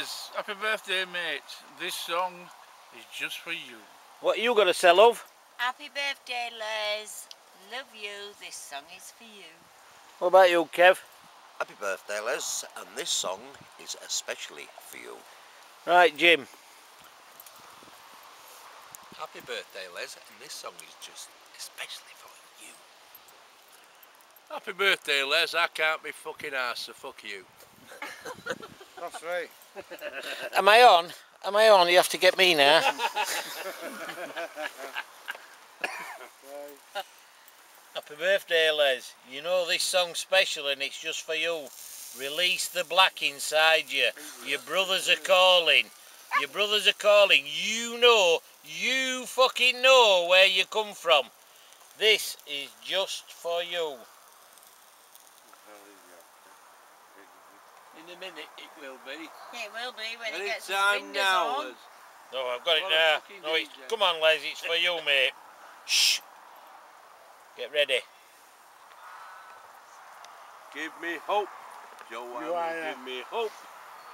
Les, happy birthday mate. This song is just for you. What you got to sell, love? Happy birthday, Les. Love you. This song is for you. What about you, Kev? Happy birthday, Les, and this song is especially for you. Right, Jim. Happy birthday, Les, and this song is just especially for you. Happy birthday, Les. I can't be fucking arsed, so fuck you. That's right. Am I on? Am I on? You have to get me now. Happy birthday, Les. You know this song's special and it's just for you. Release the black inside you. Your brothers are calling. Your brothers are calling. You know, you fucking know where you come from. This is just for you. In a minute, it will be. It will be when Any he gets his time now, on. No, oh, I've got it What a now. fucking No, it's, DJ. come on, Les, it's for you, mate. Shh. Get ready. Give me hope. Joanna, Joanna. give me hope.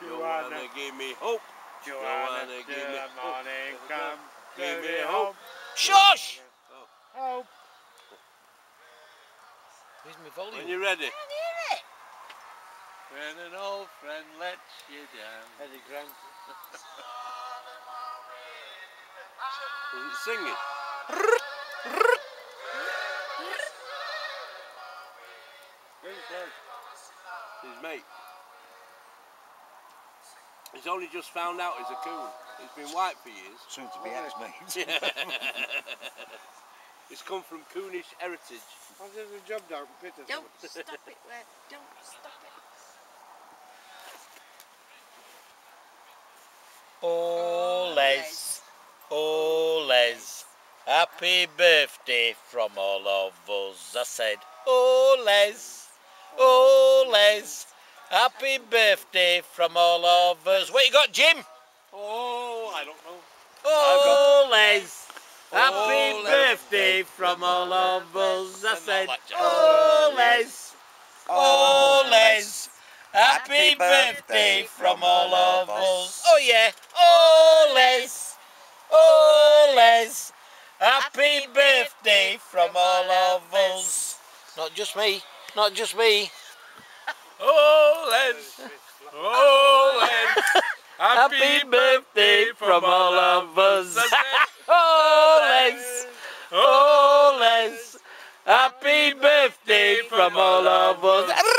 Joanna, Joanna. give me hope. Joanna, give me hope. morning come. Give me hope. Shush! Hope. Oh. Where's my When you're ready. Can hear it? When an old friend lets you down. Eddy Grant. Does it sing it? Who's that? His mate. He's only just found out he's a coon. He's been white for years. Soon to be ex-mate. It's come from coonish heritage. I'll do the job down Peter. Don't stop it, Red. Don't stop it. Oh, Les. Oh, Les. Happy birthday from all of us. I said, Oh, Les. Oh, Les. Happy birthday from all of us. What you got, Jim? Oh, I don't know. Oh, Les. Happy Oh, birthday from all of us. I said, not oh, like Jack. Oh, Les. Oh, Les. Happy birthday from all of us. us. Oh, yeah. Oh, Les. Oh, Les. Happy birthday from all of us. Not just me. Not just me. Oh, Les. Oh, Les. Happy birthday from all of us. Oh, Les. Oh, Les. Happy birthday from all of us.